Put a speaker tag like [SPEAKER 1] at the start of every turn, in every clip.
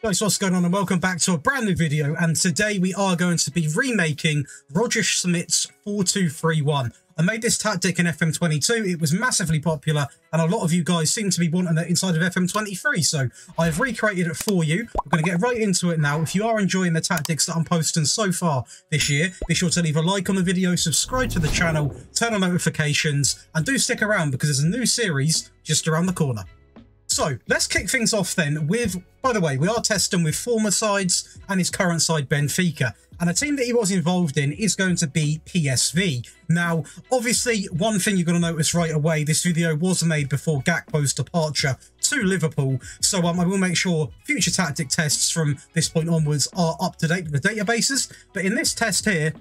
[SPEAKER 1] Guys, what's going on and welcome back to a brand new video and today we are going to be remaking Roger Schmidt's 4231. I made this tactic in FM22, it was massively popular and a lot of you guys seem to be wanting it inside of FM23 so I've recreated it for you. We're going to get right into it now. If you are enjoying the tactics that I'm posting so far this year, be sure to leave a like on the video, subscribe to the channel, turn on notifications and do stick around because there's a new series just around the corner. So let's kick things off then with, by the way, we are testing with former sides and his current side Benfica. And a team that he was involved in is going to be PSV. Now, obviously, one thing you're going to notice right away, this video was made before Gakpo's departure to Liverpool. So um, I will make sure future tactic tests from this point onwards are up to date with the databases. But in this test here,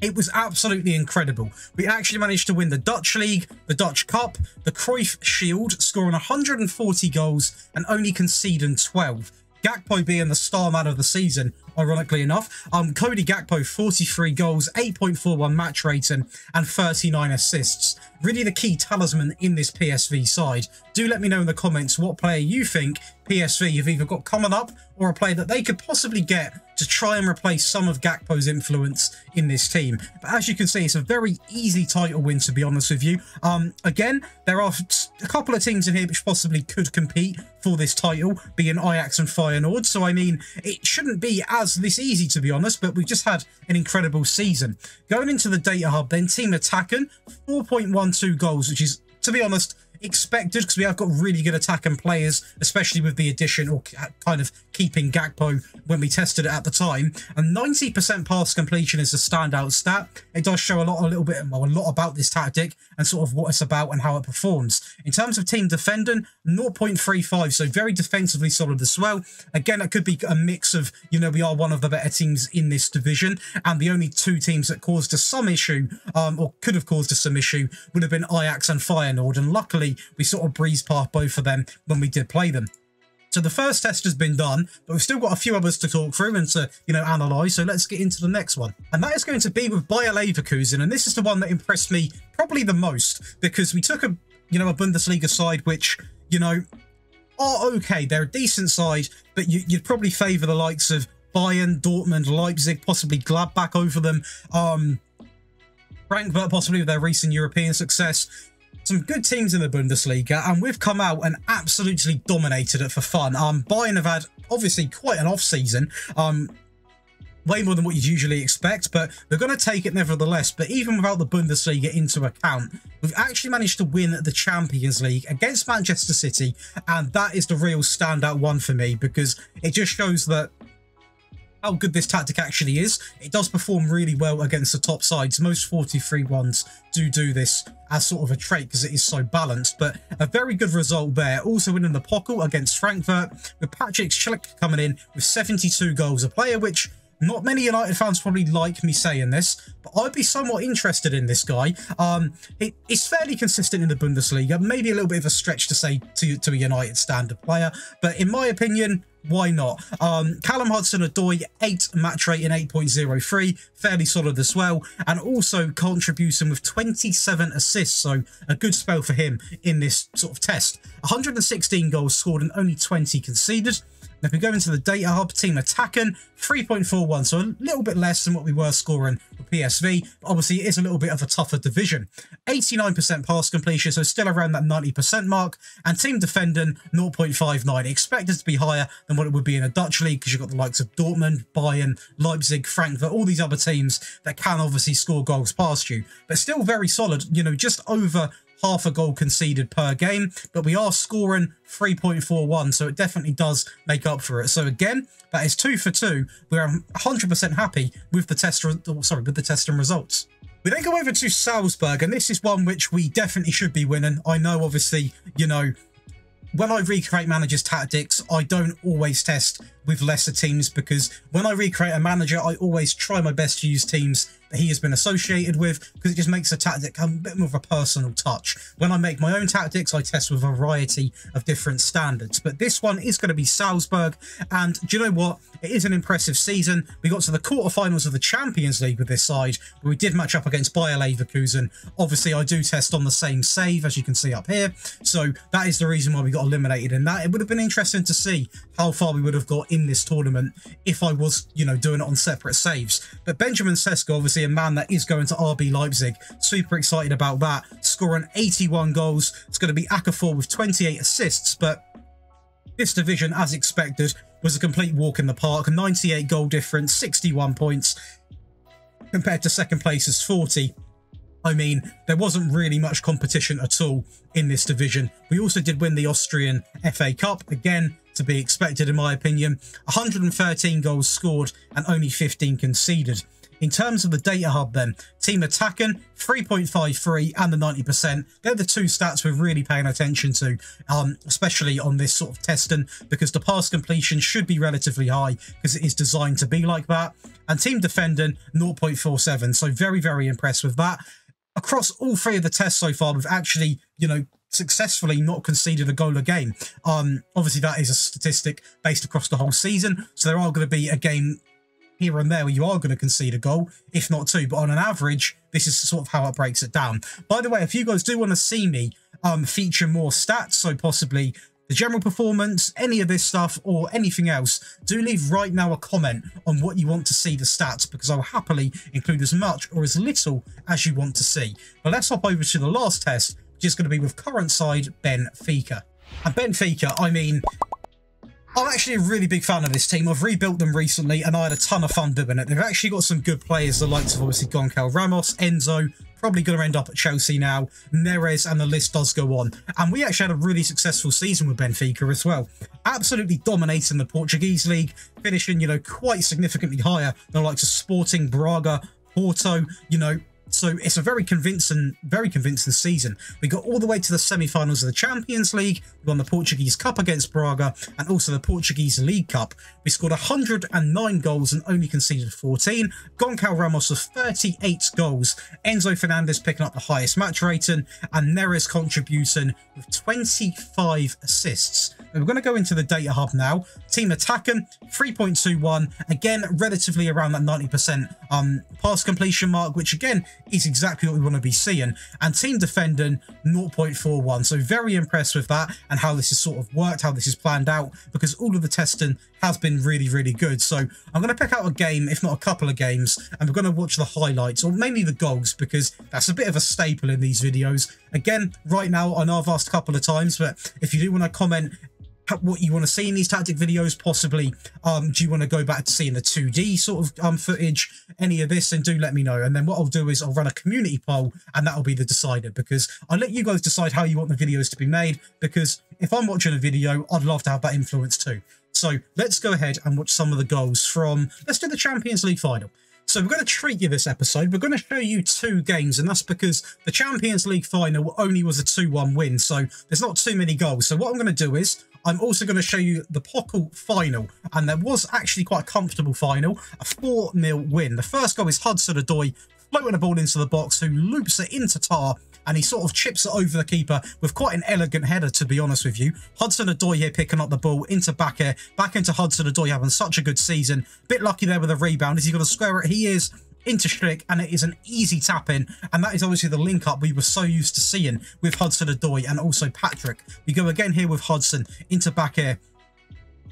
[SPEAKER 1] it was absolutely incredible. We actually managed to win the Dutch League, the Dutch Cup, the Cruyff Shield, scoring 140 goals and only conceding 12. Gakpo being the star man of the season, ironically enough. Um, Cody Gakpo, 43 goals, 8.41 match rating, and 39 assists. Really the key talisman in this PSV side. Do let me know in the comments what player you think PSV have either got coming up or a player that they could possibly get to try and replace some of Gakpo's influence in this team. But as you can see, it's a very easy title win, to be honest with you. Um, again, there are a couple of teams in here which possibly could compete for this title, being Ajax and Feyenoord. So, I mean, it shouldn't be as this easy, to be honest, but we've just had an incredible season. Going into the data hub, then Team Attacking, 4.12 goals, which is, to be honest, expected because we have got really good attacking players, especially with the addition or kind of keeping Gakpo when we tested it at the time. And 90% pass completion is a standout stat. It does show a lot, a little bit, well, a lot about this tactic and sort of what it's about and how it performs. In terms of team defending, 0.35, so very defensively solid as well. Again, it could be a mix of, you know, we are one of the better teams in this division, and the only two teams that caused us some issue, um, or could have caused us some issue, would have been Ajax and Feyenoord, and luckily we sort of breezed past both of them when we did play them. So the first test has been done, but we've still got a few others to talk through and to, you know, analyse. So let's get into the next one. And that is going to be with Bayer Leverkusen. And this is the one that impressed me probably the most because we took a, you know, a Bundesliga side which, you know, are okay. They're a decent side, but you, would probably favour the likes of Bayern, Dortmund, Leipzig, possibly Gladbach over them. Um, Frankfurt, possibly with their recent European success some good teams in the Bundesliga, and we've come out and absolutely dominated it for fun. Um, Bayern have had obviously quite an off season. Um, way more than what you'd usually expect, but they're going to take it nevertheless. But even without the Bundesliga into account, we've actually managed to win the Champions League against Manchester City, and that is the real standout one for me because it just shows that how good this tactic actually is. It does perform really well against the top sides. Most 43 ones do do this as sort of a trait because it is so balanced, but a very good result there. Also winning the Pokal against Frankfurt with Patrick Schick coming in with 72 goals, a player which not many United fans probably like me saying this, but I'd be somewhat interested in this guy. Um, it, it's fairly consistent in the Bundesliga, maybe a little bit of a stretch to say to, to a United standard player, but in my opinion, why not? Um, Callum Hudson-Odoi, 8 match rate in 8.03, fairly solid as well, and also contributing with 27 assists, so a good spell for him in this sort of test. 116 goals scored and only 20 conceded. If we go into the data hub, team attacking, 3.41, so a little bit less than what we were scoring for PSV. Obviously, it is a little bit of a tougher division. 89% pass completion, so still around that 90% mark. And team defending, 0.59. Expected to be higher than what it would be in a Dutch league because you've got the likes of Dortmund, Bayern, Leipzig, Frankfurt, all these other teams that can obviously score goals past you. But still very solid, you know, just over half a goal conceded per game, but we are scoring 3.41, so it definitely does make up for it. So again, that is two for two. We're 100% happy with the test, oh, sorry, with the test and results. We then go over to Salzburg, and this is one which we definitely should be winning. I know, obviously, you know, when I recreate managers' tactics, I don't always test with lesser teams because when I recreate a manager, I always try my best to use teams that he has been associated with because it just makes the tactic come a bit more of a personal touch. When I make my own tactics, I test with a variety of different standards. But this one is going to be Salzburg. And do you know what? It is an impressive season. We got to the quarterfinals of the Champions League with this side. we did match up against Bayer Leverkusen. Obviously, I do test on the same save, as you can see up here. So that is the reason why we got eliminated in that. It would have been interesting to see how far we would have got in this tournament if I was, you know, doing it on separate saves. But Benjamin Sesko, obviously a man that is going to RB Leipzig, super excited about that, scoring 81 goals. It's going to be Okafor with 28 assists, but this division, as expected, was a complete walk in the park. 98 goal difference, 61 points, compared to second place is 40. I mean, there wasn't really much competition at all in this division. We also did win the Austrian FA Cup, again, to be expected in my opinion. 113 goals scored and only 15 conceded. In terms of the data hub then, team attacking, 3.53 and the 90%. They're the two stats we're really paying attention to, um, especially on this sort of testing, because the pass completion should be relatively high because it is designed to be like that. And team defending, 0.47. So very, very impressed with that. Across all three of the tests so far, we've actually, you know, successfully not conceded a goal a game. Um, obviously, that is a statistic based across the whole season. So there are going to be a game here and there where you are going to concede a goal, if not two. But on an average, this is sort of how it breaks it down. By the way, if you guys do want to see me um, feature more stats, so possibly the general performance, any of this stuff, or anything else, do leave right now a comment on what you want to see the stats, because I'll happily include as much or as little as you want to see. But let's hop over to the last test, which is going to be with current side Benfica. And Benfica, I mean, I'm actually a really big fan of this team. I've rebuilt them recently and I had a ton of fun doing it. They've actually got some good players, the likes of obviously Goncalo Ramos, Enzo, probably going to end up at Chelsea now, Neres, and the list does go on. And we actually had a really successful season with Benfica as well. Absolutely dominating the Portuguese league, finishing, you know, quite significantly higher than the likes of Sporting, Braga, Porto, you know, so it's a very convincing, very convincing season. We got all the way to the semi-finals of the Champions League. We won the Portuguese Cup against Braga and also the Portuguese League Cup. We scored 109 goals and only conceded 14. Goncalo Ramos with 38 goals. Enzo Fernandez picking up the highest match rating and Neres contributing with 25 assists. We're going to go into the data hub now. Team attacking, 3.21. Again, relatively around that 90% um, pass completion mark, which again is exactly what we want to be seeing. And team defending, 0.41. So very impressed with that and how this has sort of worked, how this is planned out, because all of the testing has been really, really good. So I'm going to pick out a game, if not a couple of games, and we're going to watch the highlights, or mainly the goals, because that's a bit of a staple in these videos. Again, right now, I know I've asked a couple of times, but if you do want to comment what you want to see in these tactic videos possibly um do you want to go back to seeing the 2d sort of um footage any of this and do let me know and then what i'll do is i'll run a community poll and that'll be the decider because i'll let you guys decide how you want the videos to be made because if i'm watching a video i'd love to have that influence too so let's go ahead and watch some of the goals from let's do the champions league final so we're going to treat you this episode. We're going to show you two games, and that's because the Champions League final only was a 2-1 win, so there's not too many goals. So what I'm going to do is I'm also going to show you the Pokal final, and there was actually quite a comfortable final, a 4-0 win. The first goal is Hudson-Odoi floating a ball into the box, who loops it into Tah, and he sort of chips it over the keeper with quite an elegant header, to be honest with you. Hudson-Odoi here picking up the ball into Bakker, back into Hudson-Odoi having such a good season. Bit lucky there with a rebound. Is he going to square it? He is into Schick, and it is an easy tap in. And that is obviously the link up we were so used to seeing with Hudson-Odoi and also Patrick. We go again here with Hudson into Bakker.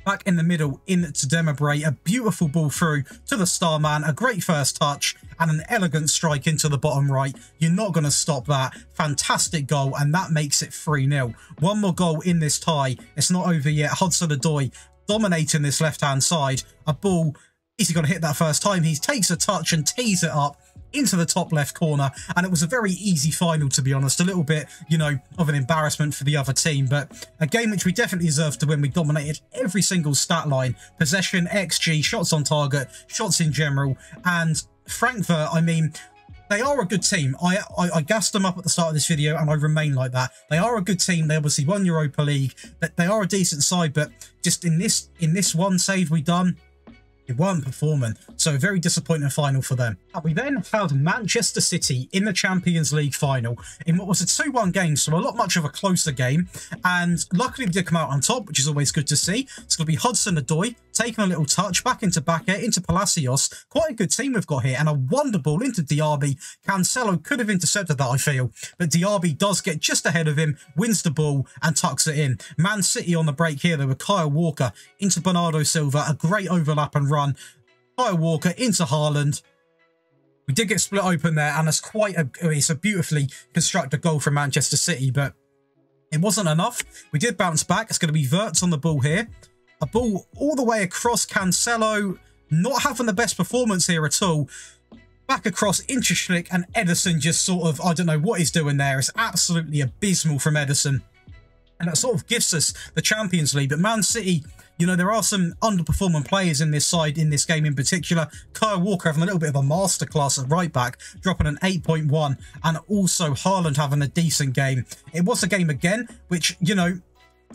[SPEAKER 1] Back in the middle into Demirbay, a beautiful ball through to the star man, a great first touch and an elegant strike into the bottom right. You're not going to stop that. Fantastic goal and that makes it 3-0. One more goal in this tie. It's not over yet. Hudson-Odoi dominating this left-hand side. A ball is he going to hit that first time? He takes a touch and tees it up into the top left corner and it was a very easy final to be honest a little bit you know of an embarrassment for the other team but a game which we definitely deserved to win we dominated every single stat line possession xg shots on target shots in general and frankfurt i mean they are a good team. I, I, I gassed them up at the start of this video and I remain like that. They are a good team. They obviously won Europa League. That they are a decent side, but just in this in this one save we done, It weren't performing, so very disappointing final for them. We then had Manchester City in the Champions League final in what was a 2-1 game, so a lot much of a closer game. And luckily we did come out on top, which is always good to see. It's going to be Hudson-Odoi taking a little touch back into Bakker, into Palacios. Quite a good team we've got here, and a wonder ball into Diaby. Cancelo could have intercepted that, I feel, but Diaby does get just ahead of him, wins the ball, and tucks it in. Man City on the break here, they were Kyle Walker into Bernardo Silva, a great overlap and run. Kyle Walker into Haaland. We did get split open there, and it's quite a it's a beautifully constructed goal from Manchester City, but it wasn't enough. We did bounce back. It's going to be Wirtz on the ball here. A ball all the way across Cancelo, not having the best performance here at all. Back across into Schick, and Ederson just sort of, I don't know what he's doing there. It's absolutely abysmal from Ederson. And that sort of gives us the Champions League. But Man City you know, there are some underperforming players in this side, in this game in particular. Kyle Walker having a little bit of a masterclass at right back, dropping an 8.1, and also Haaland having a decent game. It was a game again, which, you know,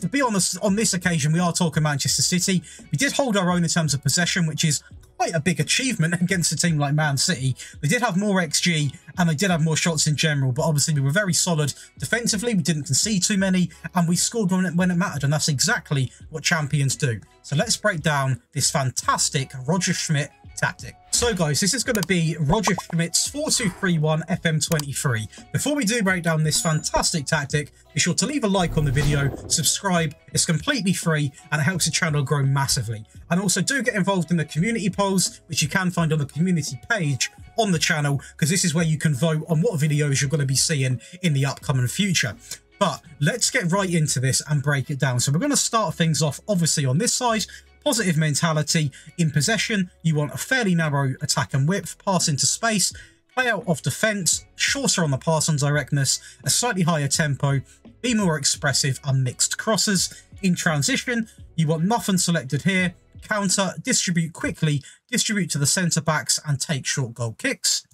[SPEAKER 1] to be honest, on this occasion, we are talking Manchester City. We did hold our own in terms of possession, which is quite a big achievement against a team like Man City. They did have more XG and they did have more shots in general, but obviously we were very solid defensively. We didn't concede too many and we scored when it, when it mattered, and that's exactly what champions do. So let's break down this fantastic Roger Schmidt tactic. So guys, this is going to be Roger Schmidt's 4231 FM23. Before we do break down this fantastic tactic, be sure to leave a like on the video, subscribe, it's completely free and it helps the channel grow massively. And also do get involved in the community polls, which you can find on the community page on the channel, because this is where you can vote on what videos you're going to be seeing in the upcoming future. But let's get right into this and break it down. So we're going to start things off, obviously, on this side positive mentality. In possession, you want a fairly narrow attack and width, pass into space, play out of defence, shorter on the pass on directness, a slightly higher tempo, be more expressive and mixed crosses. In transition, you want nothing selected here, counter, distribute quickly, distribute to the centre backs and take short goal kicks.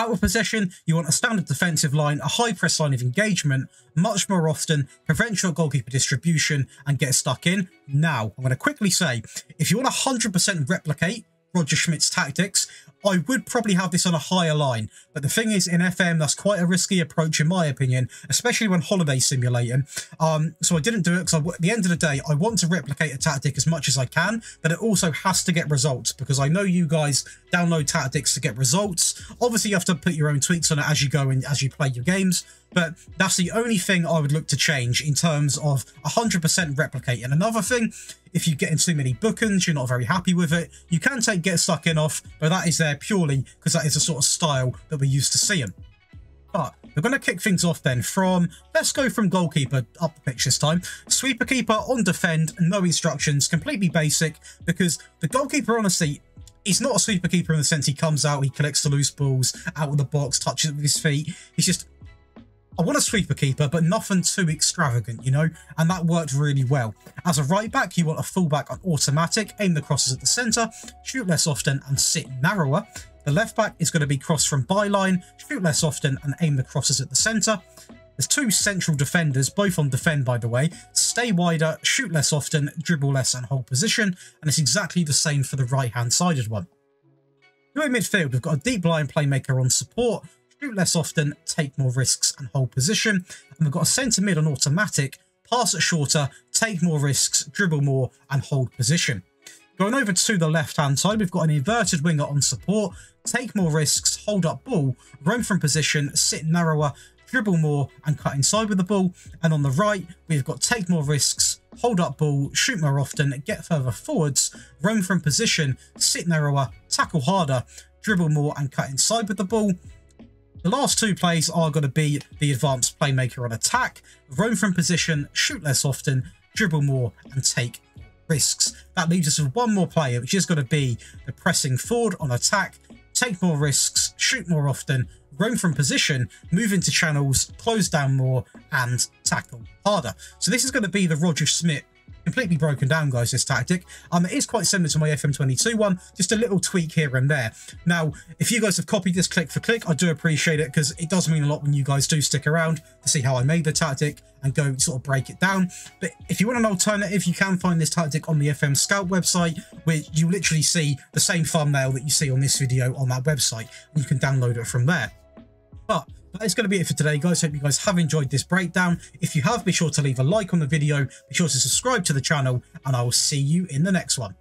[SPEAKER 1] Out of possession, you want a standard defensive line, a high press line of engagement, much more often, prevent your goalkeeper distribution and get stuck in. Now, I'm going to quickly say, if you want to 100% replicate Roger Schmidt's tactics, I would probably have this on a higher line. But the thing is, in FM, that's quite a risky approach, in my opinion, especially when holiday simulating. Um, so I didn't do it because at the end of the day, I want to replicate a tactic as much as I can, but it also has to get results because I know you guys download tactics to get results. Obviously, you have to put your own tweaks on it as you go and as you play your games. But that's the only thing I would look to change in terms of 100% replicating. Another thing, if you get in too many bookings, you're not very happy with it, you can take get stuck in off, but that is there purely because that is the sort of style that we're used to seeing. But we're going to kick things off then from, let's go from goalkeeper up the pitch this time. Sweeper keeper on defend, no instructions, completely basic, because the goalkeeper, honestly, he's not a sweeper keeper in the sense he comes out, he collects the loose balls out of the box, touches it with his feet. He's just I want a sweeper keeper, but nothing too extravagant, you know, and that worked really well. As a right back, you want a fullback on automatic, aim the crosses at the centre, shoot less often and sit narrower. The left back is going to be crossed from byline, shoot less often and aim the crosses at the centre. There's two central defenders, both on defend by the way. Stay wider, shoot less often, dribble less and hold position. And it's exactly the same for the right-hand sided one. In midfield, we've got a deep lying playmaker on support, shoot less often, take more risks and hold position. And we've got a centre mid on automatic, pass it shorter, take more risks, dribble more and hold position. Going over to the left-hand side, we've got an inverted winger on support, take more risks, hold up ball, roam from position, sit narrower, dribble more and cut inside with the ball. And on the right, we've got take more risks, hold up ball, shoot more often, get further forwards, roam from position, sit narrower, tackle harder, dribble more and cut inside with the ball. The last two plays are going to be the advanced playmaker on attack, roam from position, shoot less often, dribble more, and take risks. That leaves us with one more player, which is going to be the pressing forward on attack, take more risks, shoot more often, roam from position, move into channels, close down more, and tackle harder. So this is going to be the Roger Schmidt completely broken down, guys, this tactic. Um, It is quite similar to my FM22 one, just a little tweak here and there. Now, if you guys have copied this click for click, I do appreciate it because it does mean a lot when you guys do stick around to see how I made the tactic and go sort of break it down. But if you want an alternative, you can find this tactic on the FM Scout website, where you literally see the same thumbnail that you see on this video on that website, you can download it from there. But that is going to be it for today, guys. Hope you guys have enjoyed this breakdown. If you have, be sure to leave a like on the video, be sure to subscribe to the channel, and I will see you in the next one.